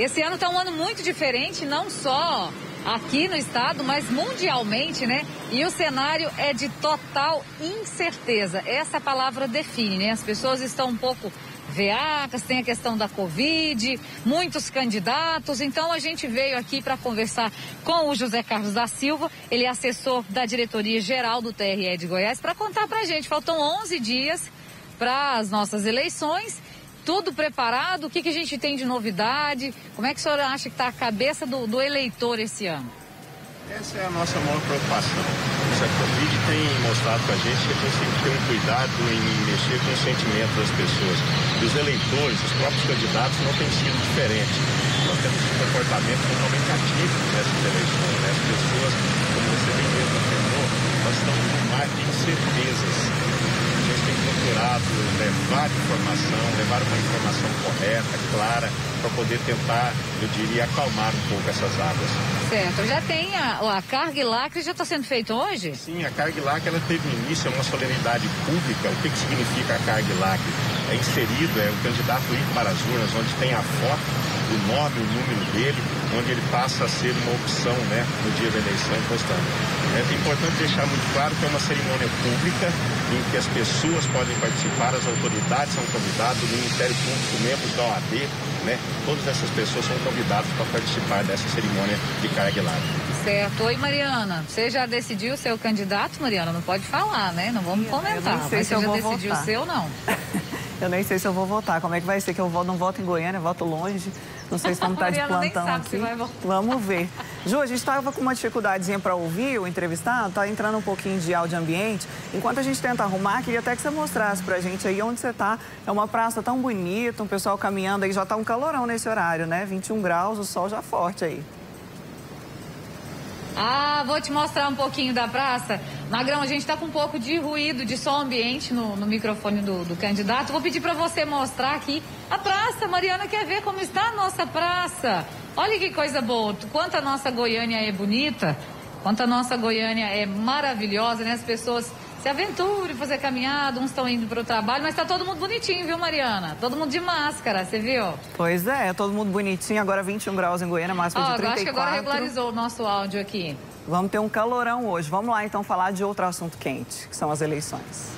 Esse ano está um ano muito diferente, não só aqui no estado, mas mundialmente, né? E o cenário é de total incerteza. Essa palavra define, né? As pessoas estão um pouco veacas, tem a questão da Covid, muitos candidatos. Então a gente veio aqui para conversar com o José Carlos da Silva, ele é assessor da diretoria geral do TRE de Goiás, para contar para a gente. Faltam 11 dias para as nossas eleições tudo preparado? O que, que a gente tem de novidade? Como é que a senhora acha que está a cabeça do, do, eleitor esse ano? Essa é a nossa maior preocupação. Essa Covid tem mostrado para a gente que a gente tem que ter um cuidado em mexer com o sentimento das pessoas. E os eleitores, os próprios candidatos, não têm sido diferentes. Nós temos um comportamento totalmente ativo nessas eleições. Né? As pessoas, como você bem mesmo afirmou, nós estamos num mar de incertezas gente tem procurado levar informação, levar uma informação correta, clara, para poder tentar, eu diria, acalmar um pouco essas águas. Certo. Já tem a, a carga e lacre, já está sendo feito hoje? Sim, a carga e lacre ela teve início, é uma solenidade pública. O que, que significa a carga e lacre? É inserido, é o candidato ir para as urnas, onde tem a foto, o nome, o número dele, onde ele passa a ser uma opção né, no dia da eleição constante. É importante deixar muito claro que é uma cerimônia pública em que as pessoas podem participar, as autoridades são convidadas, o Ministério Público, membros da OAB, né? Todas essas pessoas são convidadas para participar dessa cerimônia de carga Certo. Oi, Mariana. Você já decidiu o seu candidato, Mariana? Não pode falar, né? Não vamos comentar. Mas você já decidiu votar. o seu, não? eu nem sei se eu vou votar. Como é que vai ser que eu não voto em Goiânia, voto longe? Não sei se vamos estar de plantão aqui. Vamos ver. Ju, a gente estava com uma dificuldadezinha para ouvir o entrevistado, está entrando um pouquinho de áudio ambiente. Enquanto a gente tenta arrumar, queria até que você mostrasse para a gente aí onde você está. É uma praça tão bonita, um pessoal caminhando aí, já está um calorão nesse horário, né? 21 graus, o sol já forte aí. Ah, vou te mostrar um pouquinho da praça. Magrão, a gente está com um pouco de ruído, de som ambiente no, no microfone do, do, candidato. Vou pedir para você mostrar aqui a praça. Mariana quer ver como está a nossa praça. Olha que coisa boa. Quanto a nossa Goiânia é bonita, quanto a nossa Goiânia é maravilhosa, né? As pessoas se aventuram fazer caminhada, uns estão indo para o trabalho, mas está todo mundo bonitinho, viu, Mariana? Todo mundo de máscara, você viu? Pois é, todo mundo bonitinho. Agora 21 graus em Goiânia, máxima oh, de 34. Acho que agora regularizou o nosso áudio aqui. Vamos ter um calorão hoje. Vamos lá, então, falar de outro assunto quente, que são as eleições.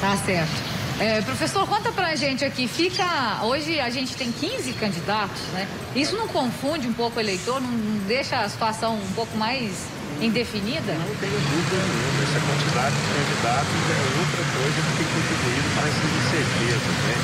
Tá certo. É, professor, conta pra gente aqui, fica. Hoje a gente tem 15 candidatos, né? Isso não confunde um pouco o eleitor, não deixa a situação um pouco mais indefinida? Não tenho dúvida nenhuma. Essa quantidade de candidatos é outra coisa que tem contribuído para essas incertezas, né?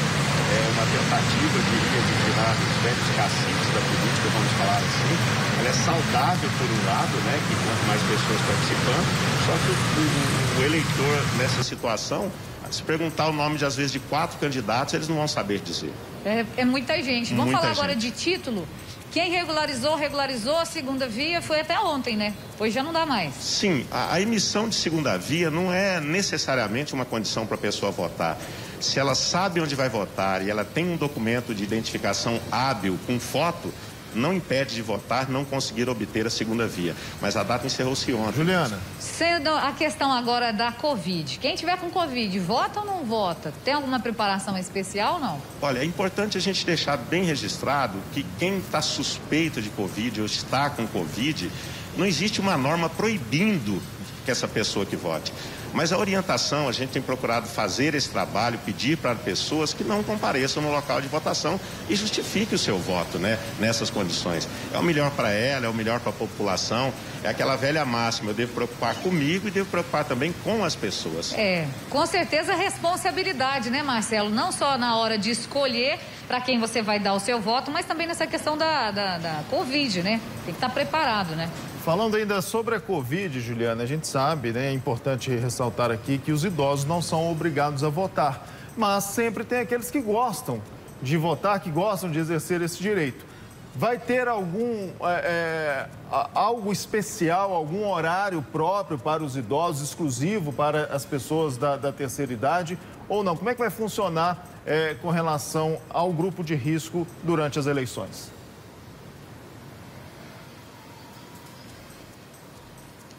É uma tentativa de retirar os velhos caciques da política, vamos falar assim. Ela é saudável por um lado, né? Que quanto mais pessoas participando, só que o, o, o eleitor nessa situação se perguntar o nome, de, às vezes, de quatro candidatos, eles não vão saber dizer. É, é muita gente. Vamos muita falar agora de título. Quem regularizou, regularizou a segunda via foi até ontem, né? Hoje já não dá mais. Sim, a, a emissão de segunda via não é necessariamente uma condição para a pessoa votar. Se ela sabe onde vai votar e ela tem um documento de identificação hábil com foto, não impede de votar, não conseguir obter a segunda via. Mas a data encerrou-se ontem. Juliana. Sendo a questão agora da Covid. Quem tiver com Covid, vota ou não vota? Tem alguma preparação especial ou não? Olha, é importante a gente deixar bem registrado que quem está suspeito de Covid ou está com Covid, não existe uma norma proibindo que essa pessoa que vote. Mas a orientação, a gente tem procurado fazer esse trabalho, pedir para pessoas que não compareçam no local de votação e justifique o seu voto, né? Nessas condições. É o melhor para ela, é o melhor para a população. É aquela velha máxima, eu devo preocupar comigo e devo preocupar também com as pessoas. É, com certeza responsabilidade, né, Marcelo? Não só na hora de escolher para quem você vai dar o seu voto, mas também nessa questão da, da, da Covid, né? Tem que estar tá preparado, né? Falando ainda sobre a Covid, Juliana, a gente sabe, né, é importante ressaltar aqui que os idosos não são obrigados a votar, mas sempre tem aqueles que gostam de votar, que gostam de exercer esse direito. Vai ter algum é, é, algo especial, algum horário próprio para os idosos, exclusivo para as pessoas da, da terceira idade ou não? Como é que vai funcionar é, com relação ao grupo de risco durante as eleições?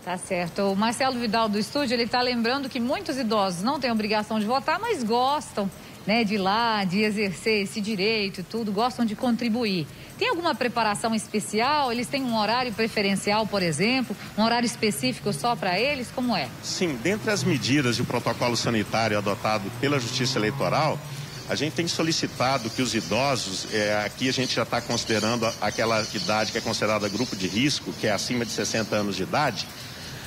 Tá certo. O Marcelo Vidal do estúdio, ele está lembrando que muitos idosos não têm obrigação de votar, mas gostam né, de ir lá, de exercer esse direito, tudo, gostam de contribuir. Tem alguma preparação especial? Eles têm um horário preferencial, por exemplo? Um horário específico só para eles? Como é? Sim, dentre as medidas e o protocolo sanitário adotado pela Justiça Eleitoral, a gente tem solicitado que os idosos, é, aqui a gente já está considerando aquela idade que é considerada grupo de risco, que é acima de 60 anos de idade,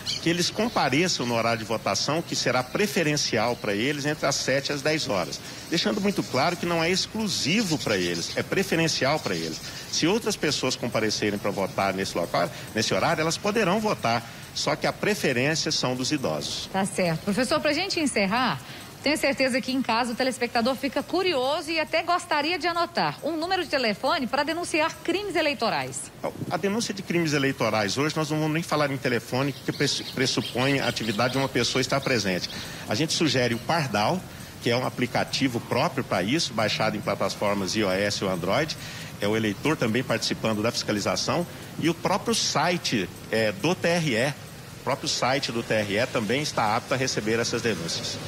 que eles compareçam no horário de votação, que será preferencial para eles entre as 7 e as 10 horas. Deixando muito claro que não é exclusivo para eles, é preferencial para eles. Se outras pessoas comparecerem para votar nesse local, nesse horário, elas poderão votar. Só que a preferência são dos idosos. Tá certo. Professor, para a gente encerrar, tenho certeza que em casa o telespectador fica curioso e até gostaria de anotar um número de telefone para denunciar crimes eleitorais. A denúncia de crimes eleitorais, hoje nós não vamos nem falar em telefone, que pressupõe a atividade de uma pessoa estar presente. A gente sugere o Pardal, que é um aplicativo próprio para isso, baixado em plataformas iOS ou Android. É o eleitor também participando da fiscalização e o próprio site é, do TRE, o próprio site do TRE também está apto a receber essas denúncias.